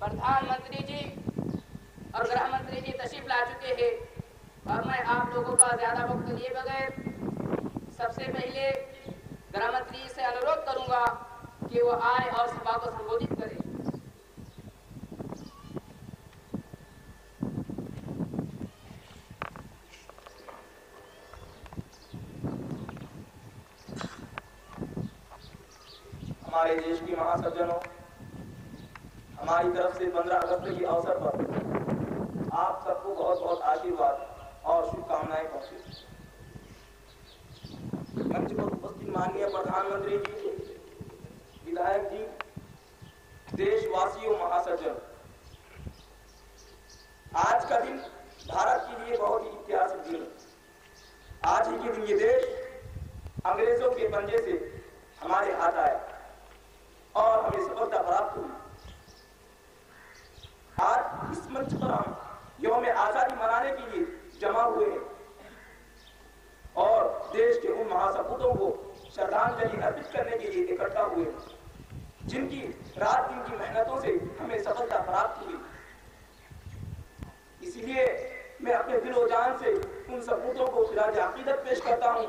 प्रधानमंत्री जी और गृह मंत्री जी तशीफ ला चुके हैं और मैं आप लोगों का ज़्यादा वक्त लिए बगैर सबसे पहले गृह मंत्री से अनुरोध करूँगा कि वो आए और सभा को संबोधित करें हमारे देश के महासज्जनों, हमारी तरफ़ से 15 अगस्त के अवसर पर आप सबको बहुत बहुत आशीर्वाद और शुभकामनाएँ पहुँचे। मंच पर उपस्थित माननीय प्रधानमंत्री जी, विधायक जी, देशवासियों, महासज्जन, आज का दिन भारत के लिए बहुत ही ऐतिहासिक दिन है। आज ही के दिन ये देश अंग्रेज़ों के पंजे से हमारे हाथ आया। और हमें सफलता प्राप्त हुई आज इस मंच पर हम यौम आज़ादी मनाने के लिए जमा हुए हैं। और देश के उन महासपूतों को श्रद्धांजलि अर्पित करने के लिए इकट्ठा हुए हैं, जिनकी रात दिन की मेहनतों से हमें सफलता प्राप्त हुई। इसलिए मैं अपने दिलो जान से उन सपूतों को खिराज अकीदत पेश करता हूँ,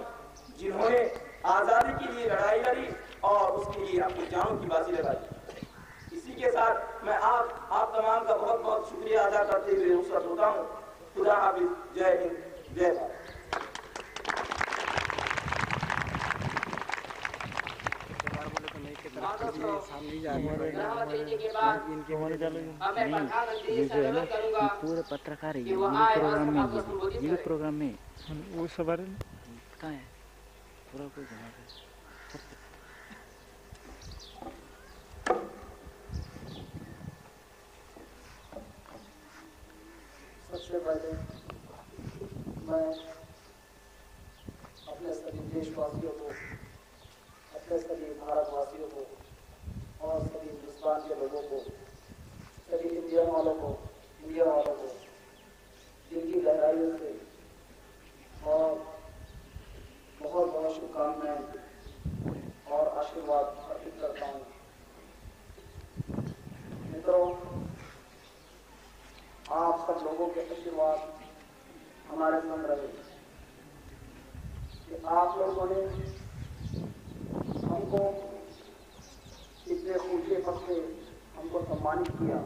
जिन्होंने आज़ादी के लिए लड़ाई लड़ी और उसके लिए अपनी जानों की बाजी लगाई इसी के साथ मैं आप आप तमाम का बहुत बहुत शुक्रिया अदा करते हुए रुखसत होता हूँ खुदा हाफिज जय हिंद जय भारत है पूरे पत्रकार है ये प्रोग्राम में ये प्रोग्राम में वो सवार कहाँ है पूरा कोई जमा सबसे पहले मैं अपने सभी देशवासियों को, अपने सभी भारतवासियों को और सभी हिंदुस्तान के लोगों को, सभी इंडिया वालों को, इंडिया वालों को जिनकी गहराइयों से और बहुत बहुत शुभकामनाएँ और आशीर्वाद अर्पित करता हूँ मित्रों आप सब लोगों के आशीर्वाद हमारे संग रहे। कि आप लोगों ने हमको इतने ऊँचे पद से हमको सम्मानित किया।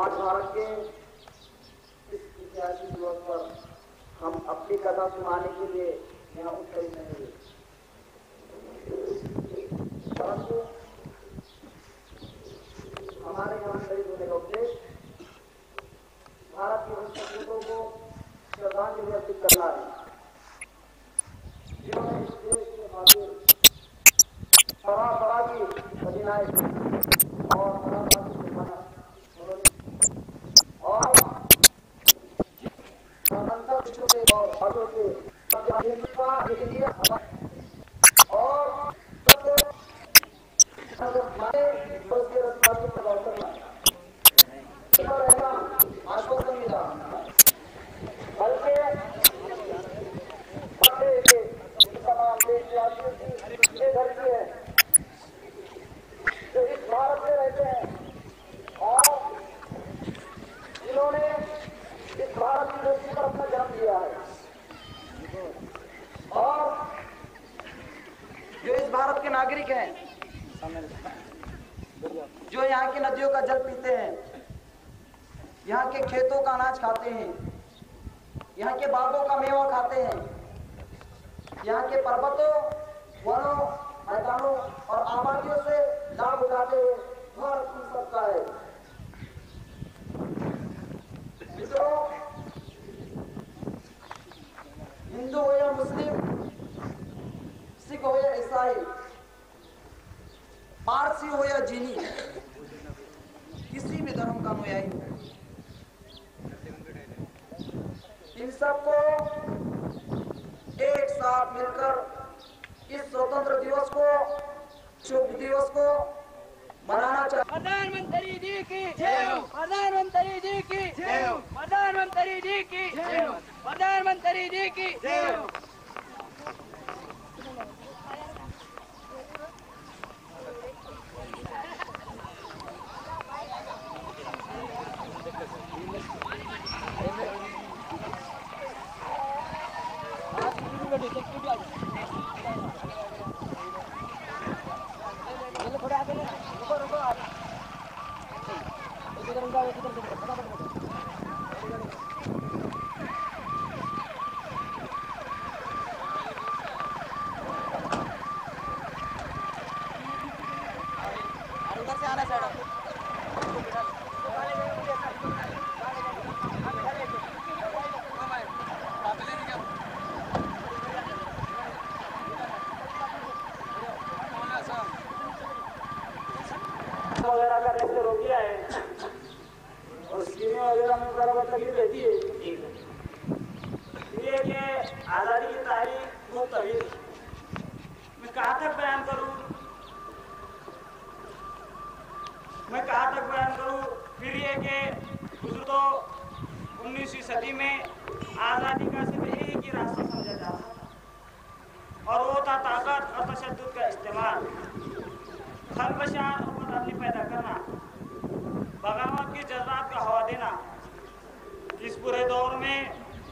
आज भारत के इस ऐतिहासिक दिवस पर हम अपनी कथा सुनाने के लिए यहाँ उत्तरित नहीं परंतु हमारे यहाँ होने का उद्देश्य भारत के उन सपूतों को श्रद्धांजलि अर्पित करना है। जिन्होंने इस देश के खातिर सरा सरा की कठिनाई और की और स्वतंत्र विश्व के और के और सबसे अगर हमारे उसके रस्ते पर अवसर लाए और ऐसा आश्वासन मिला बल्कि बड़े के तमाम देशवासियों की ये धरती है जो इस भारत में रहते हैं और जिन्होंने इस भारत की धरती पर अपना जन्म लिया है और जो इस भारत के नागरिक हैं जो यहाँ की नदियों का जल पीते हैं यहाँ के खेतों का अनाज खाते हैं। यहाँ के बागों का मेवा खाते हैं। यहाँ के पर्वतों बदलाव पैदा करना। बगावत के जज्बात का हवा देना। इस पूरे दौर में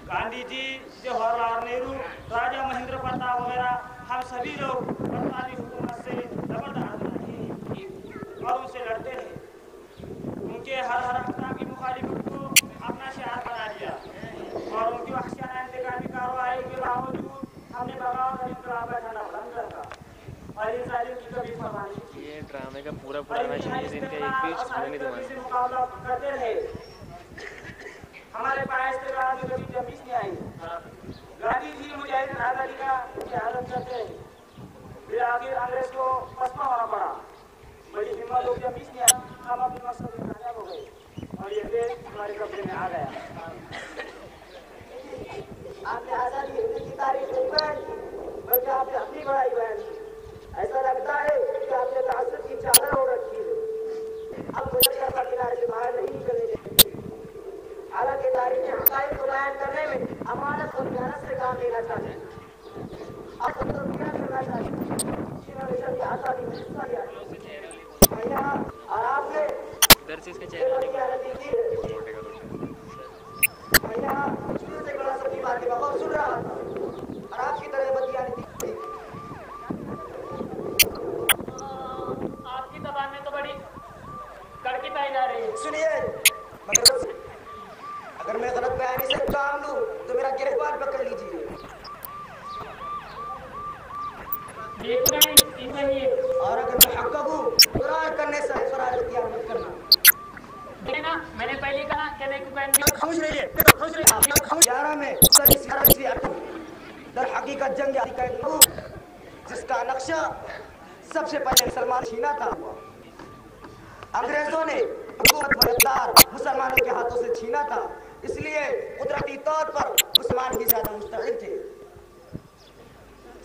गांधी जी, जवाहरलाल नेहरू, राजा महेंद्र प्रताप वगैरह, हम सभी लोग बरतानी हुकूमत से ज़बरदस्त और उनसे लड़ते रहे उनके हर हर अकदा की मुखालिफत को अपना शियार बना दिया और उनकी वहशियाना इंतकामी कार्रवाई के बावजूद हमने बगावत और इनकलाब का झंडा बुलंद रखा और इन जालिम की कभी फरमाइश नहीं की। ये ड्रामे का पूरा पुराना चीज़ इनका एक पेज खुलने नहीं दूँगा हमारे पास इस्तेमाल में कभी जमीस नहीं आई। गांधी जी मुजाहिद आज़ादी का हालत करते रहे फिर आगे अंग्रेज़ को पसमा होना पड़ा। बड़ी हिम्मत लोग जमीस नहीं आया हम अपने मकसद में कामयाब हो गए। और ये देश हमारे कब्जे में आ गया। आपने आज़ादी हिंद की तारीफ़ नहीं बल्कि आपने अपनी बड़ाई बयानी ऐसा लगता है कि आपने चादर ओढ़ रखी है। अब मुझे का किनारे से बाहर नहीं निकलने देंगे हालाँकि तारीख हकाई को करने में अमानत और मेहनत से काम लेना चाहिए अब तो क्या करना चाहिए आज़ादी में हिस्सा लिया है। और आपने इधर से इसका ये चेहरा बड़ी मेहनत की है मोटे का तो मैं यहाँ शुरू से बड़ा सभी बातें बहुत सुन रहा था और आपकी तरह बतिया नहीं थी आपकी जबान में तो बड़ी कड़की पाई जा रही है सुनिए। मगर अगर मैं गलत बयानी से काम लूँ तो मेरा गिरफ़्तार पकड़ लीजिए। और अगर मैं हक हूँ फरार करने से फरार इख्तियार मत करना। मैंने पहले कहा कि पहन खामोश रहिए रहिए। ग्यारह में सर इस ग्यारह दर हकीकत जंग जिसका नक्शा सबसे पहले मुसलमान छीना था। अंग्रेज़ों ने हुकूमत इक़्तिदार मुसलमानों के हाथों से छीना था। इसलिए कुदरती तौर पर मुसलमान ही ज़्यादा मुस्तैद थे।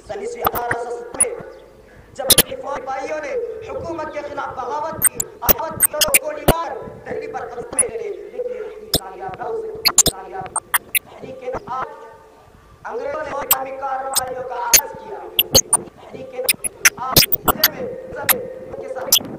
सन ईस्वी अठारह सौ में जब फौज भाइयों ने हुकूमत के खिलाफ बगावत की बगावत की और गोली मार, दिल्ली पर कब्जे में ले लेकिन कामयाब न हो सकी कामयाब तहरीक के आज अंग्रेज़ों ने इस्लामी कार्रवाइयों का आगाज़ किया। तहरीक के आज में सब के साथ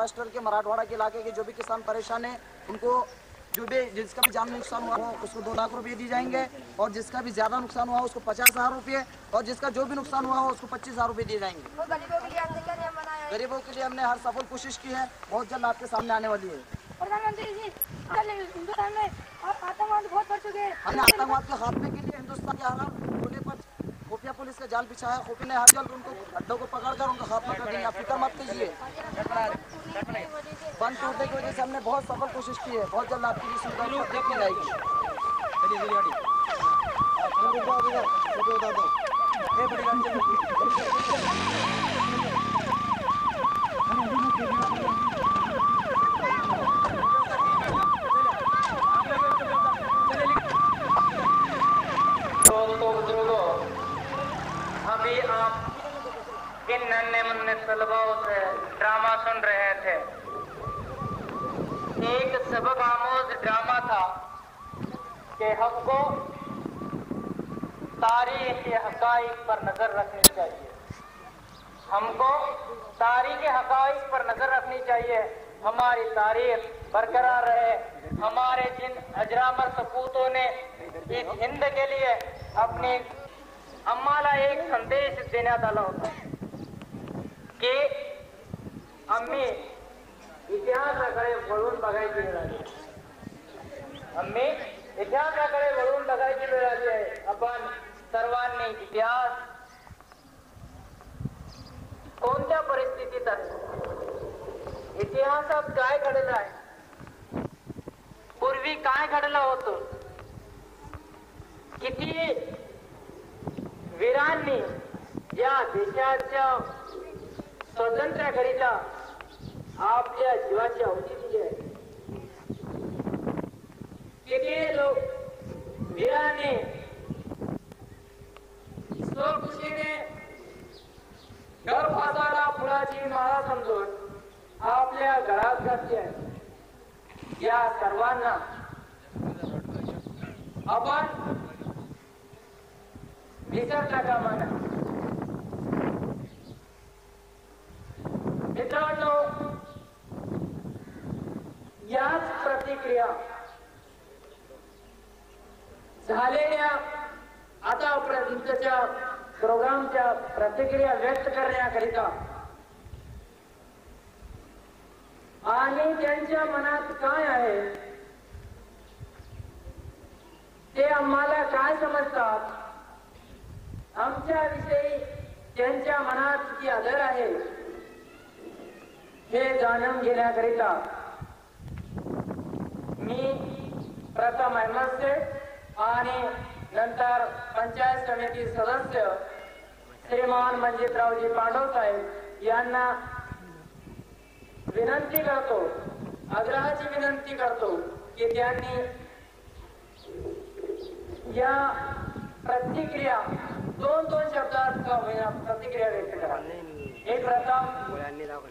महाराष्ट्र के मराठवाड़ा के इलाके के जो भी किसान परेशान है उनको जो भी जिसका भी जान नुकसान हुआ उसको दो लाख रुपए दिए जाएँगे और जिसका भी ज़्यादा नुकसान हुआ उसको पचास हज़ार रुपये और जिसका जो भी नुकसान हुआ उसको पच्चीस हज़ार रुपये दिए जाएँगे। गरीबों के लिए हमने हर सफल कोशिश की है बहुत जल्द आपके सामने आने वाली है। प्रधानमंत्री आतंकवाद हमने आतंकवाद के खात्मे के लिए हिंदुस्तान के हालात होने पर खुफिया पुलिस का जाल बिछाया खुफिया ने हर जल्द उनको अड्डों को पकड़ कर उनका खात्मा कर दिया। फ़िक्र मत कीजिए। बंद टूटने की वजह से हमने बहुत सफल कोशिश की है। बहुत जल्द आपकी लिए सुविधा जाएगी। स्वातंत्र्याकरिता आपल्या जीवाची आहुती दिली आहे. किती लोक वीराने स्वखुशीने गर्भासाला फुलाची माळा समजून आपल्या घरात घातली आहे. या सर्वांना आपण विसरता कामा नये. मित्रांनो याच प्रतिक्रिया झालेल्या आतापर्यंतच्या प्रोग्रामच्या प्रतिक्रिया व्यक्त करण्याकरिता आणि त्यांच्या मनात काय आहे ते आम्हाला काय समजतात आमच्याविषयी त्यांच्या मनात किती आदर आहे. हे जाणून घेण्याकरिता मी प्रथम अहमदचे आणि नंतर पंचायत समिती सदस्य श्रीमान मंजितरावजी पांडव साहेब यांना विनंती करतो आग्रहाची विनंती करतो की त्यांनी या प्रतिक्रिया दोन दोन शब्दात प्रतिक्रिया व्यक्त करा. हे। प्रथम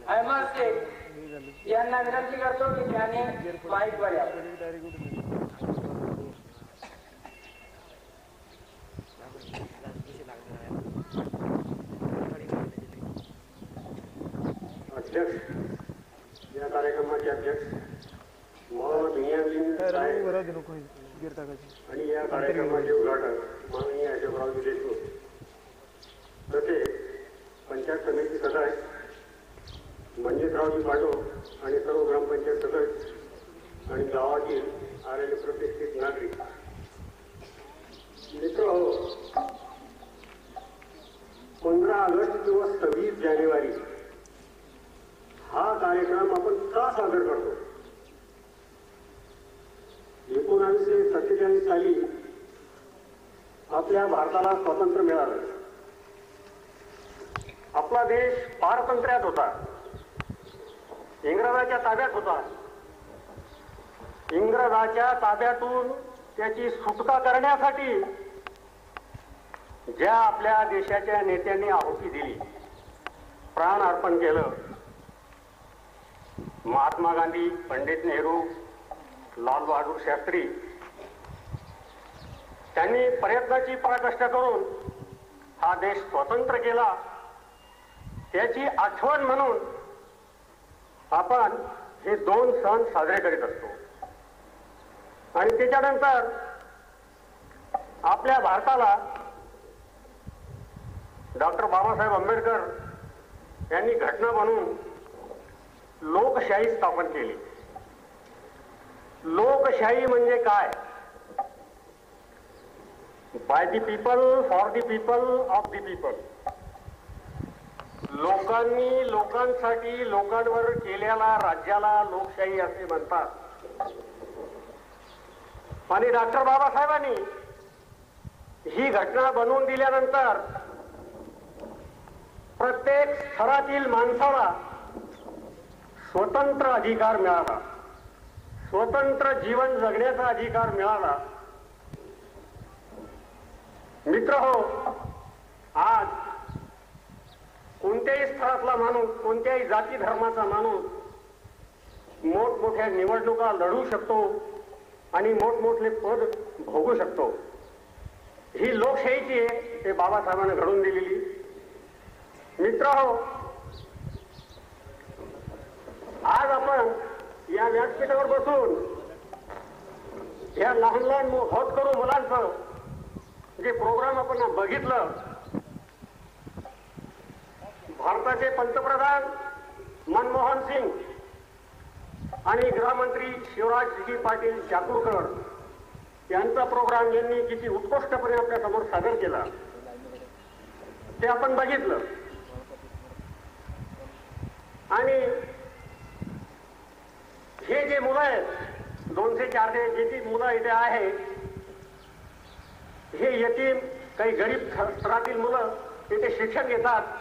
अहमद शेख यांना विनंती करतो की त्यांनी माईकवर यावं अध्यक्ष या कार्यक्रमाचे अध्यक्ष मोहम्मद मियाँद्दीन साहेब आणि या कार्यक्रमाचे उद्घाटक माननीय अशोकरावजी देशमुख। तसेच पंचायत समिती सदस्य मंजितरावजी पाटो आणि सर्व ग्रामपंचायत सदस्य आणि गावातील आलेले प्रतिष्ठित नागरिक. मित्र हो. पंधरा ऑगस्ट किंवा सव्वीस जानेवारी. हा कार्यक्रम आपण का सादर करतो? एकोणावीसशे सत्तेचाळीस साली आपल्या भारताला स्वातंत्र्य मिळालं. आपला देश पारतंत्र्यात होता. इंग्रजाच्या ताब्यात होता. इंग्रजाच्या ताब्यातून त्याची सुटका करण्यासाठी ज्या आपल्या देशाच्या नेत्यांनी आहुती दिली प्राण अर्पण केलं महात्मा गांधी पंडित नेहरू लाल बहादूर शास्त्री त्यांनी प्रयत्नाची पराकष्ट करून हा देश स्वतंत्र केला. त्याची आठवण म्हणून आपण हे दोन सण साजरे करीत असतो. आणि त्याच्यानंतर आपल्या भारताला डॉक्टर बाबासाहेब आंबेडकर यांनी घटना बनवून लोकशाही स्थापन केली. लोकशाही म्हणजे काय? By the people for the people of the people लोकांनी लोकांसाठी लोकांवर केलेल्या राज्याला लोकशाही असे म्हणतात. आणि डॉक्टर बाबासाहेबांनी ही घटना बनवून दिल्यानंतर प्रत्येक स्तरातील माणसाला स्वतंत्र अधिकार मिळाला. स्वतंत्र जीवन जगण्याचा अधिकार मिळाला. मित्र हो आज कोणत्याही स्थळातला माणूस कोणत्याही जाती धर्माचा माणूस मोठमोठ्या निवडणुका लढू शकतो आणि मोठमोठे पद भोगू शकतो. ही लोकशाहीची आहे ते बाबासाहेबांनी घडून दिलेली. मित्र हो आज आपण या व्यासपीठावर बसून या लहान लहान होत करू मुलांचं जे प्रोग्राम आपण बघितलं भारताचे पंतप्रधान मनमोहन सिंग आणि गृहमंत्री शिवराजजी पाटील चाकूरकर यांचा प्रोग्राम यांनी किती उत्कृष्टपणे आपल्यासमोर सादर केला ते आपण बघितलं. आणि हे जे मुलं आहेत दोनशे चारशे जे जी मुलं इथे आहे हे यतीम काही गरीब स्तरातील मुलं इथे शिक्षण घेतात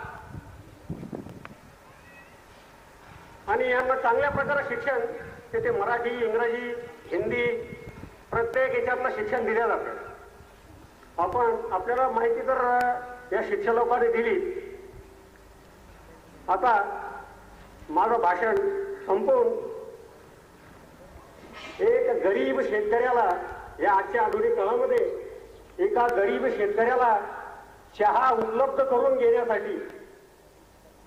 आणि यांना चांगल्या प्रकारे शिक्षण तिथे मराठी इंग्रजी हिंदी प्रत्येक याच्यातलं शिक्षण दिलं जातं. आपण आपल्याला माहिती तर या शिक्षण लोकांनी दिली. आता माझं भाषण संपवून एक गरीब शेतकऱ्याला या आजच्या आधुनिक काळामध्ये एका गरीब शेतकऱ्याला चहा उपलब्ध करून घेण्यासाठी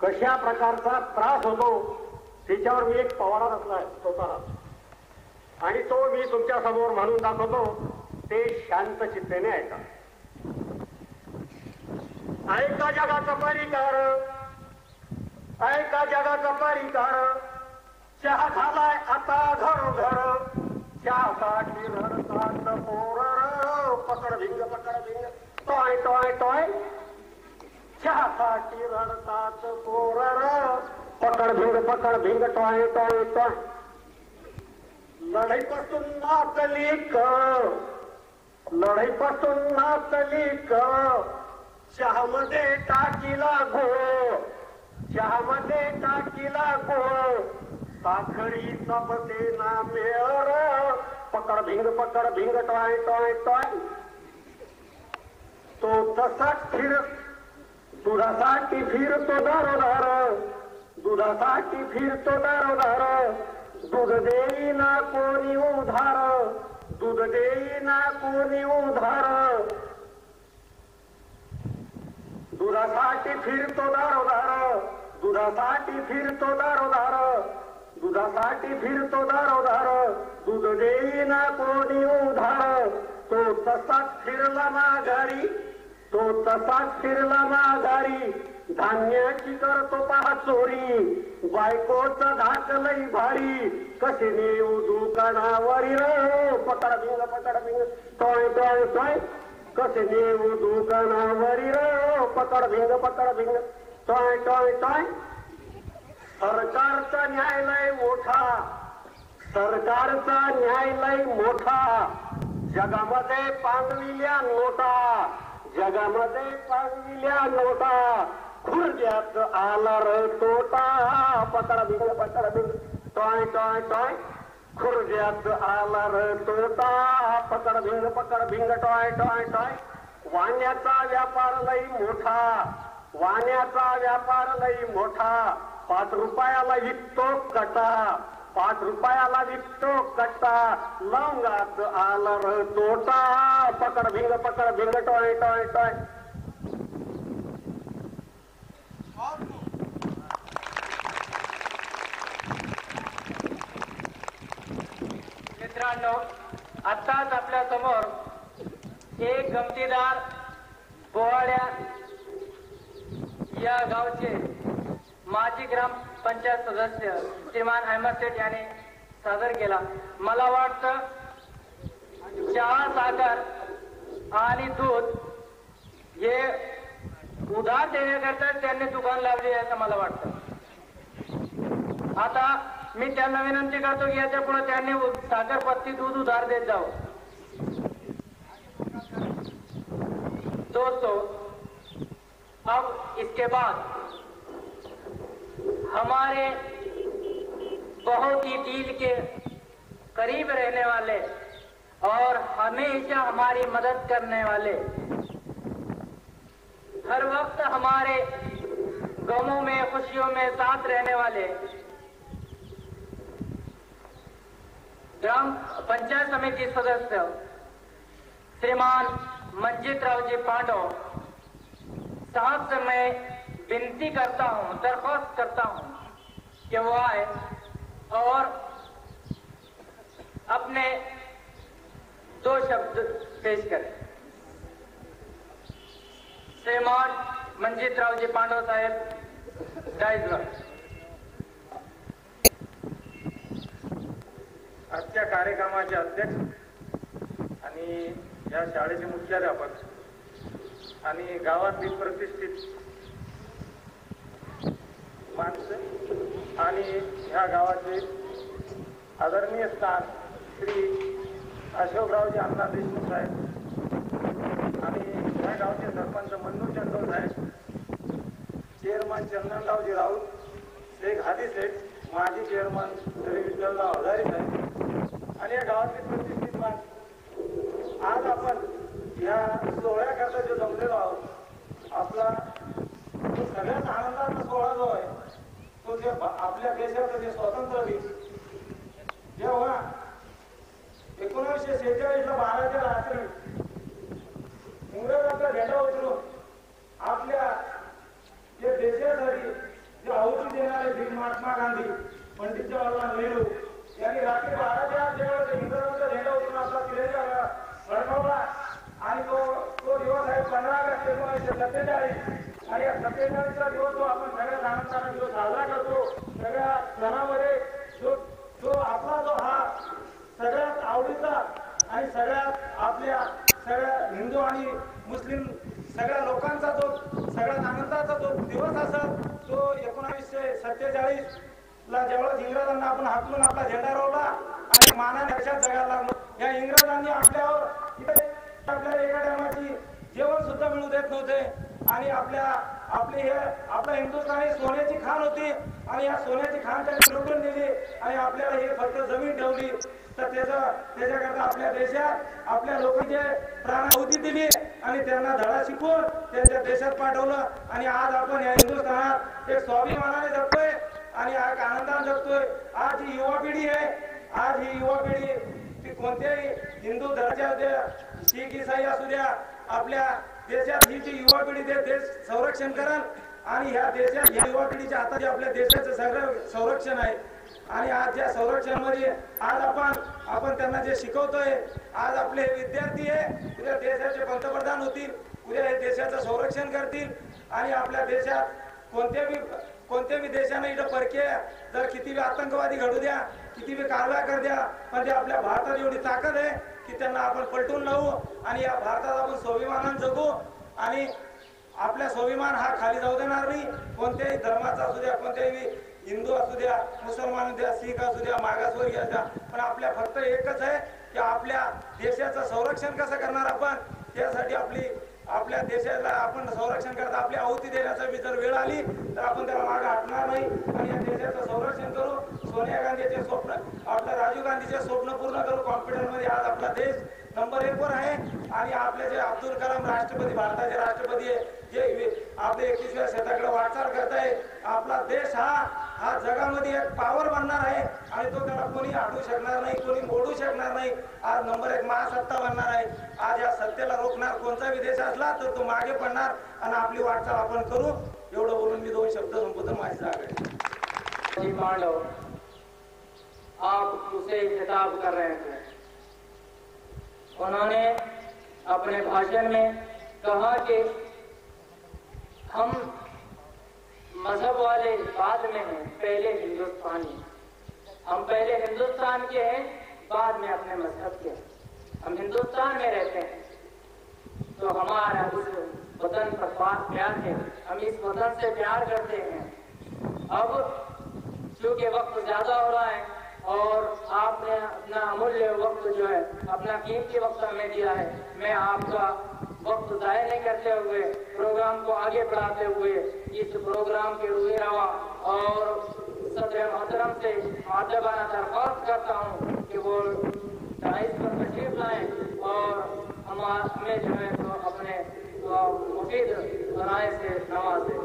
कशा प्रकारचा त्रास होतो त्याच्यावर मी एक पवाडा रचलाय स्वतःला. आणि तो मी तुमच्यासमोर म्हणून दाखवतो ते शांत चित्तेने ऐका. ऐका जगाचा परिकार. ऐका जगाचा परिकार. चहा झालाय आता घर घर चहासाठी रडतात पोर. पकड भिंग पकड भिंग. टॉय टॉय टॉय. चहासाठी रडतात पोर. पकड भिंग पकड भिंग टॉय टॉय टॉय. लढाईपासून नाचली क लढाईपासून नाचली क चहामध्ये टाकीला गो चहामध्ये टाकीला गो साखळी सबते ना मेळ पकड भिंग पकड भिंग टॉय टॉय टॉय. तो तसा फिर दुधासाठी फिरतो दारोदार. दुधासाठी फिरतो दारोदार. दूध देईना कोणी उधार. दूध देईना कोणी उधार. दुधासाठी फिरतो दारोदार. दुधासाठी फिरतो दारोदार. दुधासाठी फिरतो दारोदार. दूध देईना कोणी उधार. तो तसाच फिरला माघारी. तो तसाच फिरला माघारी धान्याची करतो पहा चोरी. बायकोच धाक लई भारी. कशी नेऊ दुकानावरी रे पकड भिंग पकड भिंग. टॉय टॉय टॉय कसे नेऊ दुकानावरी रे पकड भिंग पकड भिंग. टॉय टॉय टॉय सरकारचा न्यायालय मोठा. सरकारचा न्यायालय मोठा. जगामध्ये पांगविल्या नोटा. जगामध्ये पांगविल्या नोटा खुर्ज्यात आला र तोटा. पकड भिंग पकड भिंग टॉय टॉय टॉय. खुर्ज्यात आला र तोटा. पकड भिंग पकड भिंग टॉय टॉय टॉय. वाण्याचा व्यापार लई मोठा. वाण्याचा व्यापार लई मोठा. पाच रुपयाला विकतो कटा. पाच रुपयाला विकतो कट्टा लवंगात आला र तोटा. पकड भिंग पकड भिंग टॉय टॉय टॉय. मित्रांनो आत्ताच आपल्यासमोर एक गमतीदार पोवाड्या या गावचे माजी ग्रामपंचायत सदस्य श्रीमान अहमद शेठ यांनी सादर केला. मला वाटतं चहा साखर आणि दूध हे उधार देण्याकरता त्यांनी दुकान लावले असं मला वाटतं. आता मी त्यांना विनंती करतो की याच्यापुढे त्यांनी उ- साखरपत्ती दूध उधार देत जाऊ दोस्तों अब इसके बाद हमारे बहुत ही दिल के करीब रहने वाले और हमेशा हमारी मदद करने वाले। हर वक्त हमारे गमों में, खुशियों में साथ रहने वाले। ग्राम पंचायत समिति सदस्य श्रीमान मंजित राव जी पांडव, साहब से मैं विनती करता हूं दरख्वास्त करता हूं कि वो आए और अपने दो शब्द पेश करें। श्रीमान मंजीत राव जी पांडव साहेब डायजवर आजच्या कार्यक्रमाचे अध्यक्ष आणि या शाळेचे मुख्याध्यापक आणि गावातील प्रतिष्ठित माणसं आणि ह्या गावाचे आदरणीय स्थान श्री अशोकरावजी अण्णा देशमुख साहेब आणि ह्या गावचे सरपंच मन्नू चंदोर साहेब चेअरमन चंदनरावजी राऊत शेख हादी शेख माजी चेअरमन श्री विठ्ठलराव हजारी साहेब आणि या गावातील प्रतिष्ठित माणसं आज आपण या सोहळ्याकरता जो जमलेलो आहोत आपला जो सगळ्यात आनंदाचा सोहळा जो आहे तो जे आपल्या देशाचं जे स्वातंत्र्य दिन जेव्हा एकोणीसशे सेहेचाळीस ला बाराच्या रात्री इंग्रजांचा झेंडा उचलून आपल्या जे देशासाठी जे आहुती देणारे भीम महात्मा गांधी पंडित जवाहरलाल नेहरू यांनी रात्री बाराच्या आत जेव्हा इंग्रजांचा झेंडा उचलून आपला तिरंगा फडकवला आणि तो तो दिवस आहे पंधरा ऑगस्ट एकोणीसशे सत्तेचाळीस. आणि या सत्तेचाळीसचा दिवस जो आपण सगळ्या आनंदाने दिवस साजरा करतो सगळ्या सणामध्ये जो जो आपला जो हा सगळ्यात आवडीचा आणि सगळ्यात आपल्या सगळ्या हिंदू आणि मुस्लिम सगळ्या लोकांचा जो सगळ्यात आनंदाचा जो दिवस असत तो एकोणावीसशे सत्तेचाळीस ला ज्यावेळेस इंग्रजांना आपण हाकलून आपला झेंडा रोवला आणि मानाने अशा जगायला या इंग्रजांनी आपल्यावर आपल्याला एका टायमाची जेवण सुद्धा मिळू देत नव्हते. आणि आपल्या आपली हे आपल्या हिंदुस्थानी सोन्याची खाण होती. आणि या सोन्याची खाण त्यांनी लुटून दिली आणि आपल्याला हे फक्त जमीन ठेवली. तर त्याचं त्याच्याकरता आपल्या देशात आपल्या लोकांचे प्राणाहुती दिली. आणि त्यांना धडा शिकवून त्यांच्या देशात पाठवलं. आणि आज आपण या हिंदुस्थानात एक स्वाभिमानाने जगतोय. आणि आज आनंदाने जगतोय. आज ही युवा पिढी आहे. आज ही युवा पिढी ती कोणत्याही हिंदू धर्माच्या शीख इसाई असू द्या आपल्या देशात ही जी युवा पिढी ते देश संरक्षण करेल आणि ह्या देशात ह्या युवा पिढीच्या हातात जे आपल्या देशाचं सगळं संरक्षण आहे. आणि आज या संरक्षणामध्ये आज आपण आपण त्यांना जे शिकवतोय आज आपले हे विद्यार्थी आहे उद्या देशाचे पंतप्रधान होतील उद्या हे देशाचं संरक्षण करतील. आणि आपल्या देशात कोणत्याही बी कोणत्या बी देशाने इथं परके जर कितीबी आतंकवादी घडू द्या किती बी कारवाया कर द्या पण ते आपल्या भारतात एवढी ताकद आहे की त्यांना आपण पलटून लावू आणि या भारतात आपण स्वाभिमानानं जगू. आणि आपला स्वाभिमान हा खाली जाऊ देणार नाही. कोणत्याही धर्माचा असू द्या कोणत्याही हिंदू असू द्या मुसलमान असू द्या शीख असू द्या मागासवर्गीय असू द्या पण आपल्या फक्त एकच आहे की आपल्या देशाचं संरक्षण कसं करणार आपण? त्यासाठी आपली आपल्या देशाला आपण संरक्षण करता आपली आहुती देण्याचा बी जर वेळ आली तर आपण त्याला मागे हटणार नाही. आणि या देशाचं संरक्षण करू सोनिया गांधीचे स्वप्न आपलं राजीव गांधीचे स्वप्न पूर्ण करू कॉम्प्युटरमध्ये आज आपला देश नंबर एक वर आहे. आणि आपले जे अब्दुल कलाम राष्ट्रपती भारताचे राष्ट्रपती आहे जे आपले एकवीसव्या शतकाकडे वाटचाल करत आहे आपला देश हा हा जगामध्ये एक पावर बनणार आहे. आणि तो त्याला कोणी अडवू शकणार नाही कोणी मोडू शकणार नाही. आज नंबर एक महासत्ता बनणार आहे. आज या सत्तेला रोखणार कोणता विदेश असला तर तो मागे पडणार आणि आपली वाटचाल आपण करू. एवढं बोलून मी दोन शब्द संपवतो. माझी जागा मांडव आप उसे खिताब कर रहे थे उन्होंने अपने भाषण में कहा कि हम मजहब वाले बाद में हैं पहले हिंदुस्तानी। हम पहले हिंदुस्तान के हैं, बाद में अपने मज़हब के हम हिंदुस्तान में रहते हैं। तो हमारा इस वतन पर बात प्यार है। हम इस वतन से प्यार करते हैं। अब चूँकि वक्त ज़्यादा हो रहा है और आपने अपना अमूल्य वक्त जो है, अपना कीमती वक्त हमें दिया है, मैं आपका वक्त जाया नहीं करते हुए, प्रोग्राम को आगे बढ़ाते हुए इस प्रोग्राम के रुए रवा और सदर मोहतरम से मातबाना दरख्वास्त करता हूँ कि वो डाइस पर तशरीफ लाएं और हम हमें जो है तो अपने अ, मुफीद राय से नवाजें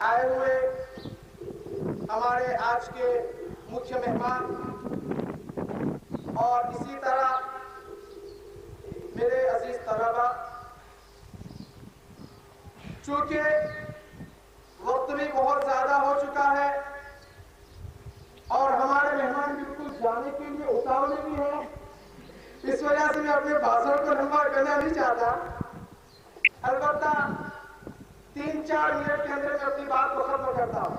आए हुए हमारे आज के मुख्य मेहमान और इसी तरह मेरे अजीज तलबा चूंकि वक्त भी बहुत ज्यादा हो चुका है और हमारे मेहमान बिल्कुल जाने के लिए उतावले भी हैं। इस वजह से मैं अपने भाषण को लंबा करना नहीं चाहता। अलबत्ता तीन चार मिनट के अंदर मैं अपनी बात को खत्म करता हूँ।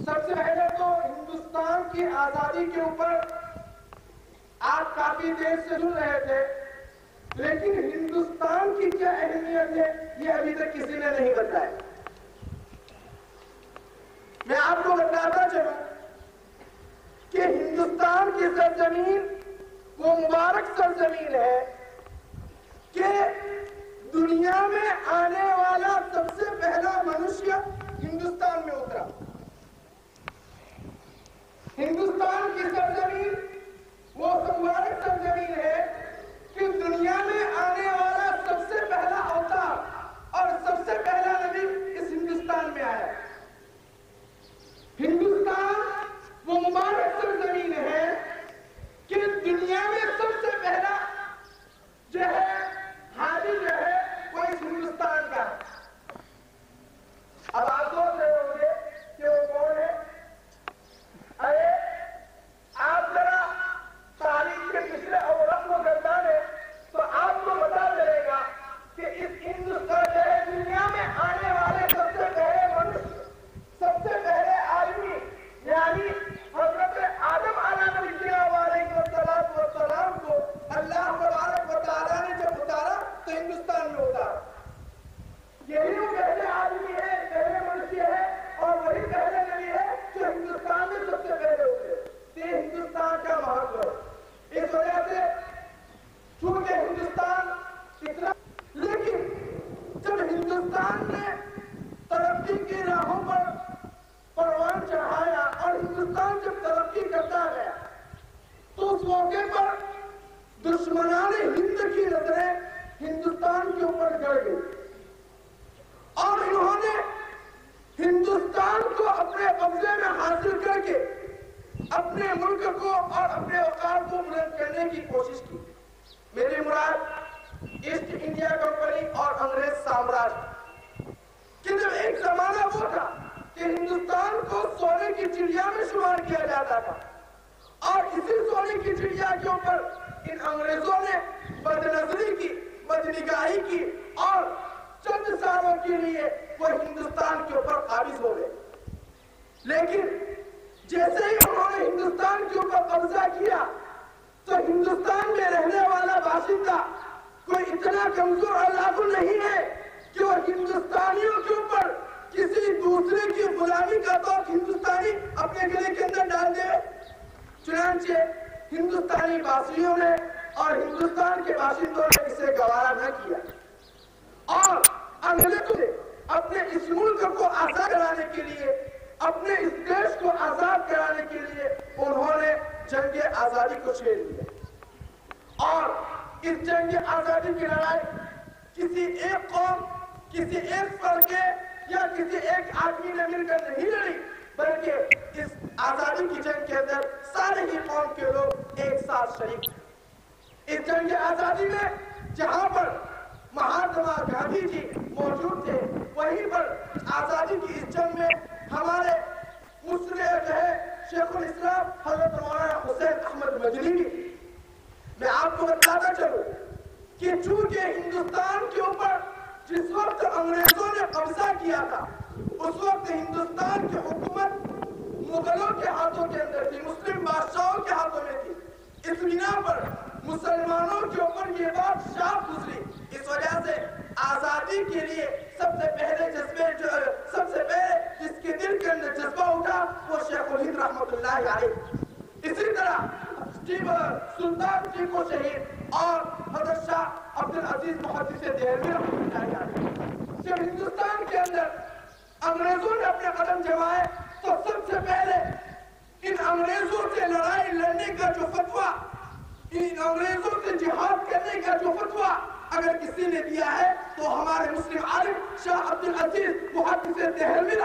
सबसे पहले तो हिंदुस्तान की आज़ादी के ऊपर आप काफ़ी देर से सुन रहे थे, लेकिन हिंदुस्तान की क्या अहमियत है, ये अभी तक किसी ने नहीं बताया। मैं आपको बताता चलूँ कि हिंदुस्तान की सरजमीन, वो मुबारक सरजमीन है कि दुनिया में आने वाला सबसे पहला मनुष्य हिंदुस्तान में उतरा। हिंदुस्तान की सरजमीन, वो मुबारक सरजमीन है कि दुनिया में आने वाला सबसे पहला अवतार और सबसे पहला नबी इस हिंदुस्तान में आया हिंदुस्तान, वो मुबारक सरजमीन है कि दुनिया में सबसे पहला जो है हाजी जो है, वो इस हिंदुस्तान का। अब आप सोच रहे होंगे कि वो कौन है अरे आप जरा तारीख के पिछले अवरत को गर्दाने तो आपको पता चलेगा कि इस हिंदुस्तान जो है दुनिया में आने वाले सबसे पहले मनुष्य सबसे पहले आदमी यानी हज़रत आदम सलाम को अल्लाह तबारक व तआला ने जब उतारा तो हिंदुस्तान में उतारा यही वो पहले आदमी है पहले मनुष्य है और वही पहले नबी है जो हिंदुस्तान में सबसे पहले उतरे तो ये हिंदुस्तान का महत्व है इस वजह से चूँकि हिंदुस्तान इतना लेकिन जब हिंदुस्तान ने तरक्की की राहों पर परवान चढ़ाया और हिंदुस्तान जब तरक्की करता गया तो उस मौके पर दुश्मनान हिंद की नज़रें हिंदुस्तान के ऊपर गड़ गई और इन्होंने हिंदुस्तान को अपने कब्जे में हासिल करके अपने मुल्क को और अपने औकात को बुलंद करने की कोशिश की मेरी मुराद ईस्ट इंडिया कंपनी और अंग्रेज़ साम्राज्य कि जब एक जमाना वो था कि हिंदुस्तान को सोने की चिड़िया में शुमार किया जाता था और इसी सोने की चिड़िया के ऊपर इन अंग्रेज़ों ने बदनजरी की बदनिगाही की और चंद सालों के लिए वो हिंदुस्तान के ऊपर काबिज हो गए लेकिन जैसे ही उन्होंने हिंदुस्तान के ऊपर कब्जा किया तो हिंदुस्तान में रहने वाला बाशिंदा कोई इतना कमज़ोर और लागू नहीं है कि वो हिंदुस्तानियों के ऊपर किसी दूसरे की गुलामी का तो हिंदुस्तानी अपने गले के अंदर डाल दे। चुनाचे हिंदुस्तानी वासियों ने और हिंदुस्तान के बाशिंदों ने इसे गवारा न किया। और अंग्रेज़ों ने अपने इस मुल्क को आज़ाद कराने के लिए, अपने इस देश को आज़ाद कराने के लिए उन्होंने जंग आज़ादी को छेड़ दिया। और इस जंग आज़ादी की लड़ाई किसी एक कौम, किसी एक फल के या किसी एक आदमी ने मिलकर नहीं लड़ी, बल्कि इस आज़ादी की जंग के अंदर सारे ही कौम के लोग एक साथ शरीक इस जंग आज़ादी में जहाँ पर महात्मा गांधी जी मौजूद थे, वहीं पर आज़ादी की इस जंग में हमारे मुस्लिम जो है, शेखुल इस्लाम, हज़रत मौलाना हुसैन अहमद मजली मैं आपको बताता चलूँ कि चूँकि हिंदुस्तान के ऊपर जिस वक्त अंग्रेज़ों ने कब्जा किया था, उस वक्त हिंदुस्तान की हुकूमत मुगलों के हाथों के अंदर थी, मुस्लिम बादशाहों के हाथों में थी। इस बिना पर मुसलमानों के ऊपर ये बात साफ़ गुजरी। इस वजह से आज़ादी के लिए सबसे पहले जज्बे सबसे पहले जिसके दिल के अंदर जज्बा उठा, वो शेखुल हिंद तरह सुल्तान जी को शहीद और हज़रत शाह अब्दुल अज़ीज़ मुहदी से जब हिंदुस्तान के अंदर अंग्रेज़ों ने अपने कदम जमाए तो सबसे पहले इन अंग्रेज़ों से लड़ाई लड़ने का जो फतवा, इन अंग्रेज़ों से जिहाद करने का जो फतवा अगर किसी ने दिया है तो हमारे मुस्लिम आलिम शाह अब्दुल अज़ीज़ मुहद्दिस देहलवी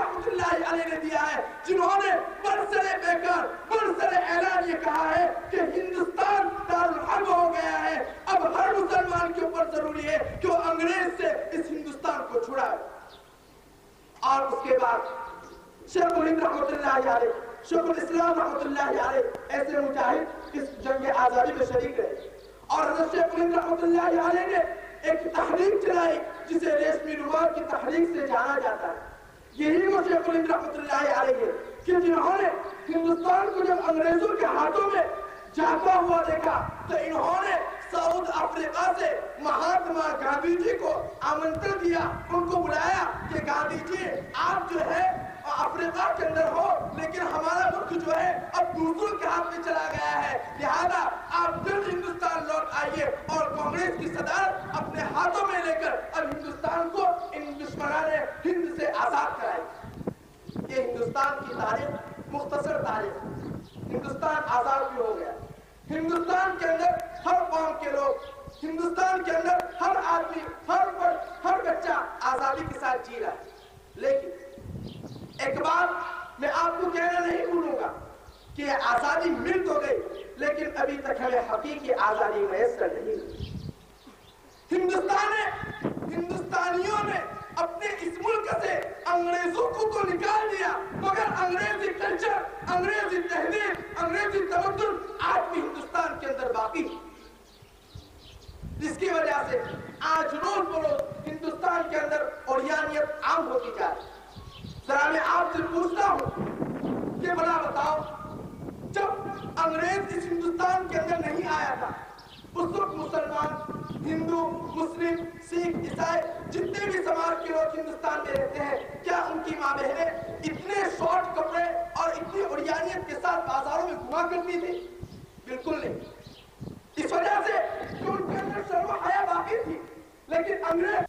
ने दिया है, जिन्होंने बरसरे बेकार बरसरे ऐलान ये कहा है कि हिंदुस्तान दारुल हर्ब हो गया है। अब हर मुसलमान के ऊपर ज़रूरी है कि वो अंग्रेज़ से इस हिंदुस्तान को छुड़ाए। और उसके बाद शेख मुहिंद अलैह शेखुल इस्लाम रहमतुल्लाह ऐसे मुजाहिद इस जंग आज़ादी में शरीक रहे। और अलैह ने एक तहरीक चलाई, जिसे रेशमी रुबाब की तहरीक से जाना जाता है। यही वो शेख मुहिंद रहमतुल्लाह अलैह है कि जिन्होंने हिंदुस्तान को जब अंग्रेज़ों के हाथों में जाता हुआ देखा तो इन्होंने साउथ अफ्रीका से महात्मा गांधी जी को आमंत्रण दिया उनको बुलाया कि गांधी जी, आप जो है अफ्रीका के अंदर हो, लेकिन हमारा मुल्क जो है, अब दूसरों के हाथ में चला गया है। लिहाजा आप जल्द हिंदुस्तान लौट आइए और कांग्रेस की सदारत अपने हाथों में लेकर अब हिंदुस्तान को इन दुश्मनाने हिंद से आज़ाद कराए। ये हिंदुस्तान की तारीख, मुख्तसर तारीख। हिंदुस्तान आज़ाद भी हो गया। हिंदुस्तान के अंदर हर कौम के लोग, हिंदुस्तान के अंदर हर आदमी, हर वर्ग, हर बच्चा आज़ादी के साथ जी रहा है। लेकिन एक बात मैं आपको कहना नहीं भूलूँगा कि आज़ादी मिल तो गई, लेकिन अभी तक हमें हकीकी आज़ादी मैसर नहीं हिंदुस्तान ने हिंदुस्तानियों ने अपने इस मुल्क से अंग्रेज़ों को तो निकाल दिया, मगर अंग्रेज़ी कल्चर, अंग्रेज़ी तहजीब, अंग्रेज़ी तमद्दुन आज भी हिंदुस्तान के अंदर बाकी जिसकी वजह से आज रोज बरोज हिंदुस्तान के अंदर ओरियानियत आम होती जा रही जरा मैं आपसे पूछता हूँ कि भला बताओ, जब अंग्रेज़ इस हिंदुस्तान के अंदर नहीं आया था, उस वक्त मुसलमान, हिंदू, मुस्लिम, सिख, ईसाई, जितने भी समाज के लोग हिंदुस्तान में रहते हैं, क्या उनकी माँ बहने इतने शॉर्ट कपड़े और इतनी ओरियानियत के साथ बाजारों में घुमा करती थी? बिल्कुल नहीं। इस वजह से उनके अंदर शर्म हया बाकी थी। लेकिन अंग्रेज़